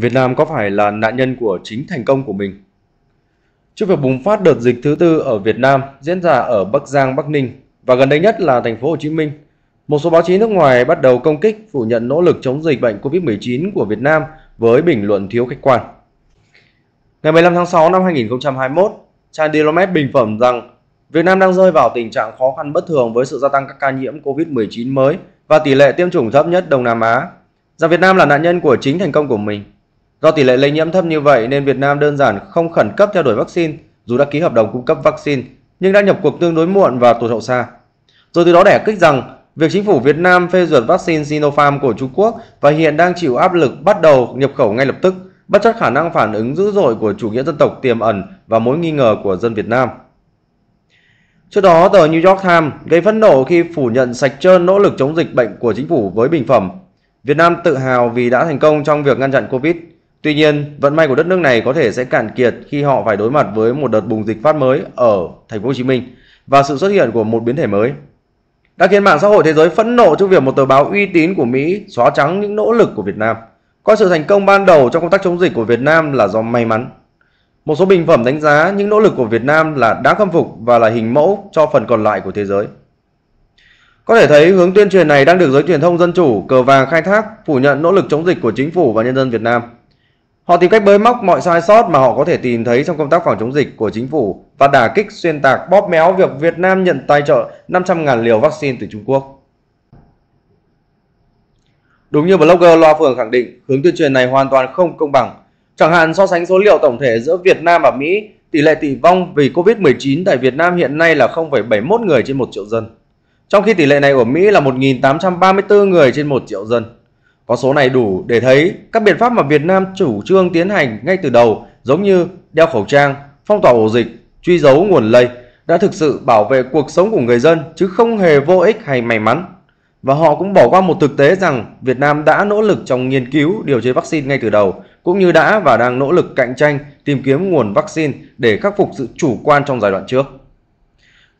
Việt Nam có phải là nạn nhân của chính thành công của mình? Trước việc bùng phát đợt dịch thứ tư ở Việt Nam diễn ra ở Bắc Giang, Bắc Ninh và gần đây nhất là thành phố Hồ Chí Minh, một số báo chí nước ngoài bắt đầu công kích phủ nhận nỗ lực chống dịch bệnh COVID-19 của Việt Nam với bình luận thiếu khách quan. Ngày 15 tháng 6 năm 2021, trang Dilomet bình phẩm rằng Việt Nam đang rơi vào tình trạng khó khăn bất thường với sự gia tăng các ca nhiễm COVID-19 mới và tỷ lệ tiêm chủng thấp nhất Đông Nam Á, rằng Việt Nam là nạn nhân của chính thành công của mình. Do tỷ lệ lây nhiễm thấp như vậy nên Việt Nam đơn giản không khẩn cấp theo đuổi vaccine dù đã ký hợp đồng cung cấp vaccine nhưng đã nhập cuộc tương đối muộn và tụt hậu xa. Rồi từ đó đẻ kích rằng việc chính phủ Việt Nam phê duyệt vaccine Sinopharm của Trung Quốc và hiện đang chịu áp lực bắt đầu nhập khẩu ngay lập tức, bất chấp khả năng phản ứng dữ dội của chủ nghĩa dân tộc tiềm ẩn và mối nghi ngờ của dân Việt Nam. Trước đó, tờ New York Times gây phẫn nộ khi phủ nhận sạch trơn nỗ lực chống dịch bệnh của chính phủ với bình phẩm. Việt Nam tự hào vì đã thành công trong việc ngăn chặn Covid. Tuy nhiên, vận may của đất nước này có thể sẽ cạn kiệt khi họ phải đối mặt với một đợt bùng dịch phát mới ở thành phố Hồ Chí Minh và sự xuất hiện của một biến thể mới. Đã khiến mạng xã hội thế giới phẫn nộ trước việc một tờ báo uy tín của Mỹ xóa trắng những nỗ lực của Việt Nam, coi sự thành công ban đầu trong công tác chống dịch của Việt Nam là do may mắn. Một số bình phẩm đánh giá những nỗ lực của Việt Nam là đáng khâm phục và là hình mẫu cho phần còn lại của thế giới. Có thể thấy hướng tuyên truyền này đang được giới truyền thông dân chủ cờ vàng khai thác phủ nhận nỗ lực chống dịch của chính phủ và nhân dân Việt Nam. Họ tìm cách bới móc mọi sai sót mà họ có thể tìm thấy trong công tác phòng chống dịch của chính phủ và đả kích xuyên tạc bóp méo việc Việt Nam nhận tài trợ 500.000 liều vaccine từ Trung Quốc. Đúng như blogger Loa Phường khẳng định, hướng tuyên truyền này hoàn toàn không công bằng Chẳng hạn so sánh số liệu tổng thể giữa Việt Nam và Mỹ, tỷ lệ tử vong vì Covid-19 tại Việt Nam hiện nay là 0,71 người trên 1 triệu dân. Trong khi tỷ lệ này ở Mỹ là 1.834 người trên 1 triệu dân. Con số này đủ để thấy các biện pháp mà Việt Nam chủ trương tiến hành ngay từ đầu giống như đeo khẩu trang, phong tỏa ổ dịch, truy dấu nguồn lây đã thực sự bảo vệ cuộc sống của người dân chứ không hề vô ích hay may mắn. Và họ cũng bỏ qua một thực tế rằng Việt Nam đã nỗ lực trong nghiên cứu điều chế vaccine ngay từ đầu, cũng như đã và đang nỗ lực cạnh tranh tìm kiếm nguồn vaccine để khắc phục sự chủ quan trong giai đoạn trước.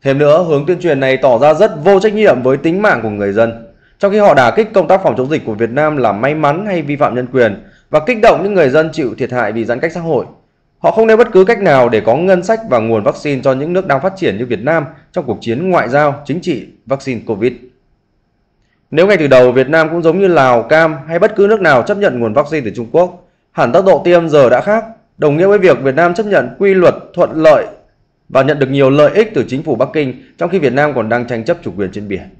Thêm nữa, hướng tuyên truyền này tỏ ra rất vô trách nhiệm với tính mạng của người dân, trong khi họ đả kích công tác phòng chống dịch của Việt Nam là may mắn hay vi phạm nhân quyền và kích động những người dân chịu thiệt hại vì giãn cách xã hội. Họ không nêu bất cứ cách nào để có ngân sách và nguồn vaccine cho những nước đang phát triển như Việt Nam trong cuộc chiến ngoại giao, chính trị, vaccine COVID. Nếu ngay từ đầu Việt Nam cũng giống như Lào, Cam hay bất cứ nước nào chấp nhận nguồn vaccine từ Trung Quốc, hẳn tốc độ tiêm giờ đã khác, đồng nghĩa với việc Việt Nam chấp nhận quy luật thuận lợi và nhận được nhiều lợi ích từ chính phủ Bắc Kinh trong khi Việt Nam còn đang tranh chấp chủ quyền trên biển.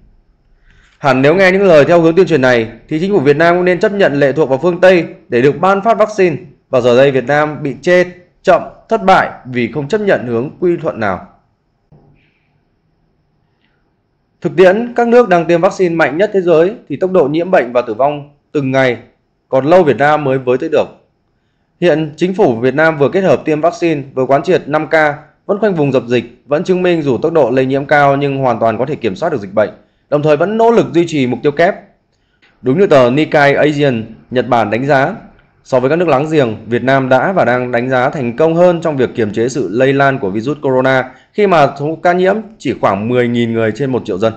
Hẳn nếu nghe những lời theo hướng tuyên truyền này thì chính phủ Việt Nam cũng nên chấp nhận lệ thuộc vào phương Tây để được ban phát vaccine và giờ đây Việt Nam bị chê chậm thất bại vì không chấp nhận hướng quy thuận nào. Thực tiễn, các nước đang tiêm vaccine mạnh nhất thế giới thì tốc độ nhiễm bệnh và tử vong từng ngày còn lâu Việt Nam mới với tới được. Hiện chính phủ Việt Nam vừa kết hợp tiêm vaccine vừa quán triệt 5K vẫn khoanh vùng dập dịch, vẫn chứng minh dù tốc độ lây nhiễm cao nhưng hoàn toàn có thể kiểm soát được dịch bệnh, đồng thời vẫn nỗ lực duy trì mục tiêu kép. Đúng như tờ Nikkei Asian, Nhật Bản đánh giá, so với các nước láng giềng, Việt Nam đã và đang đánh giá thành công hơn trong việc kiềm chế sự lây lan của virus corona khi mà số ca nhiễm chỉ khoảng 10.000 người trên 1 triệu dân.